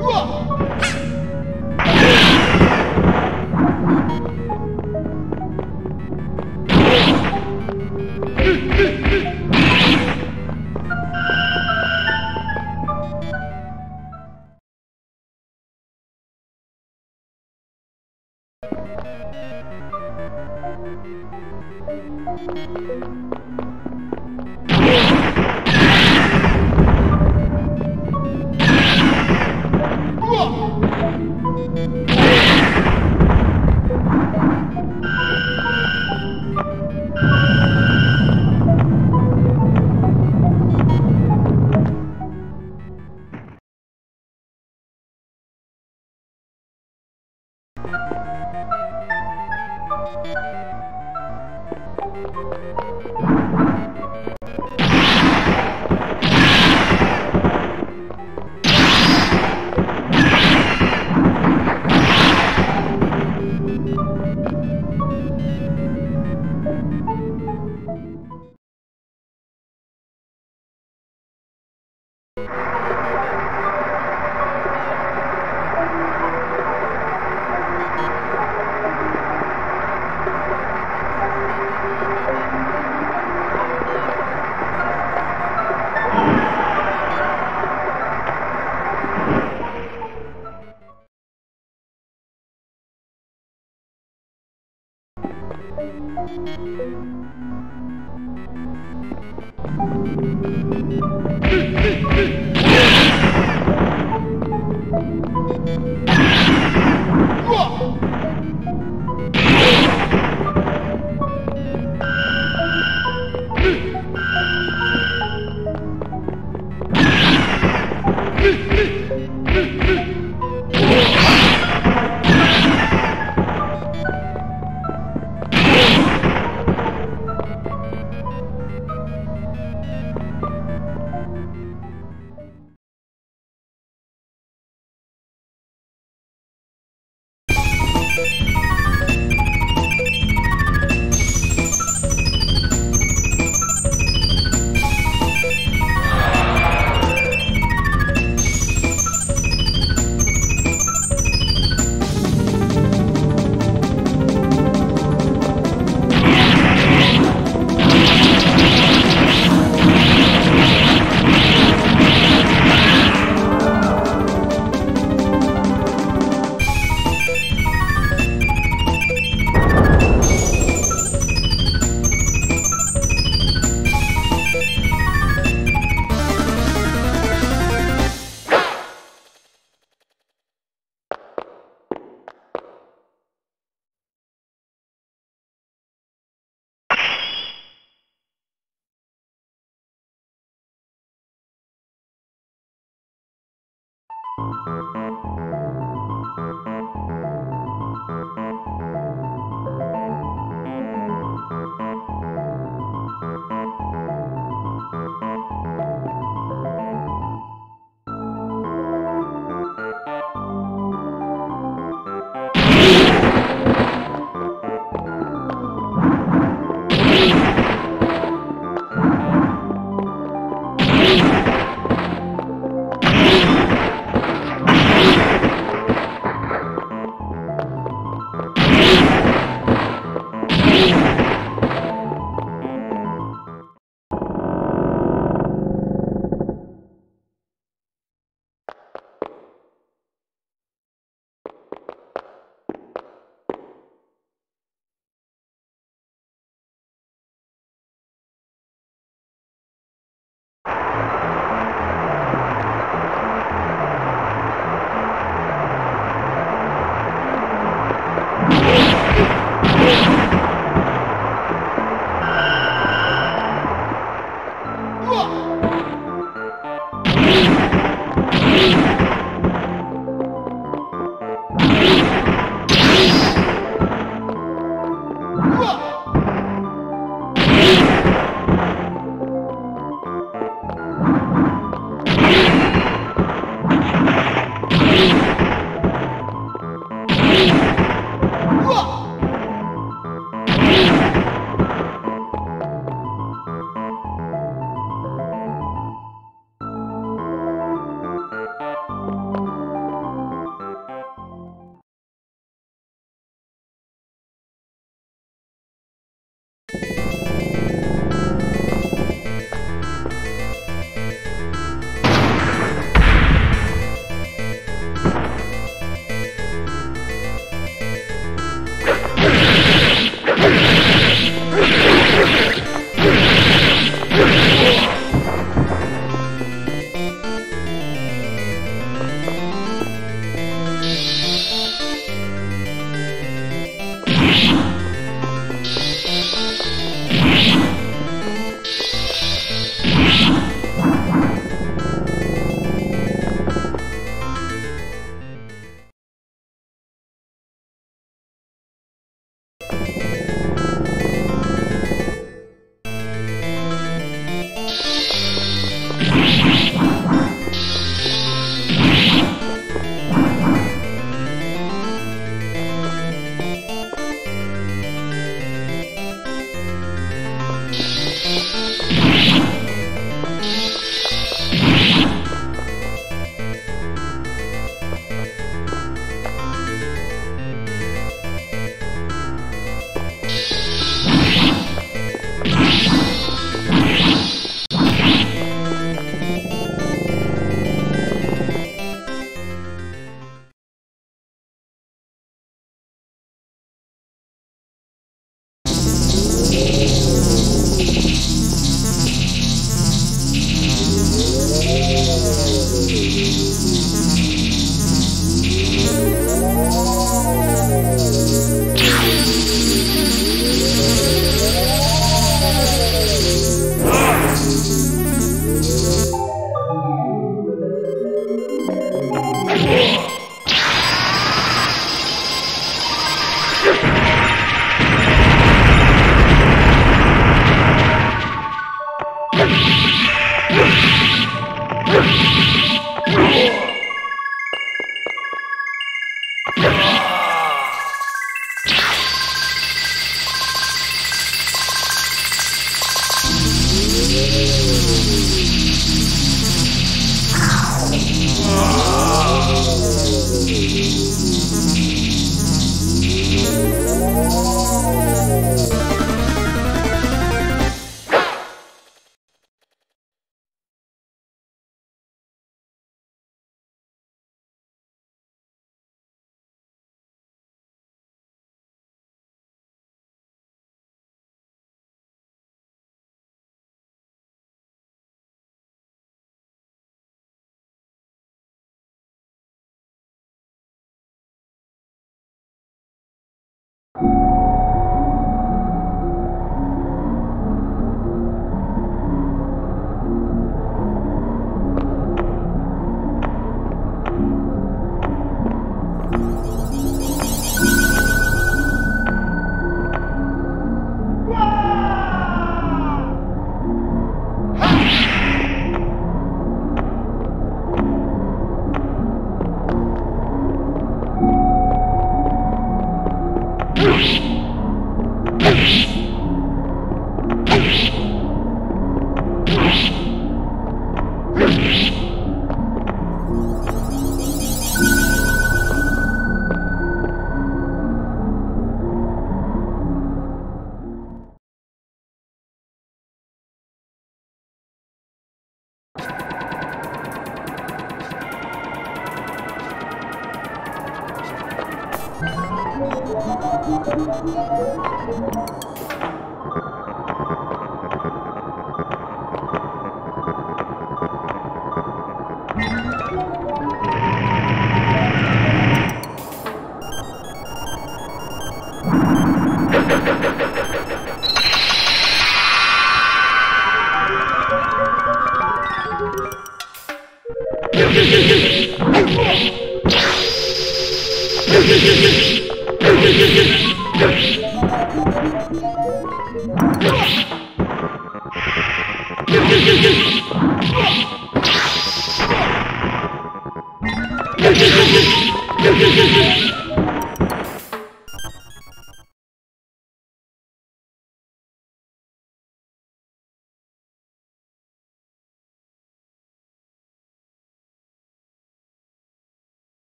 Uah!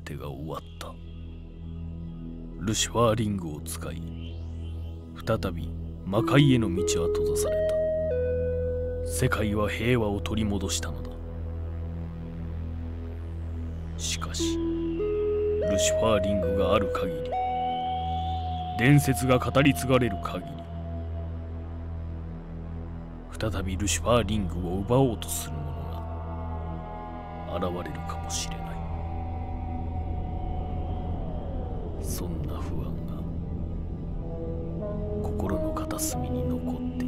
てが終わった。ルシファーリングを使い再び魔界への道は閉ざされた。世界は平和を取り戻したのだ。しかしルシファーリングがある限り伝説が語り継がれる限り再びルシファーリングを奪おうとする者が現れるかもしれない。そんな不安が心の片隅に残っている。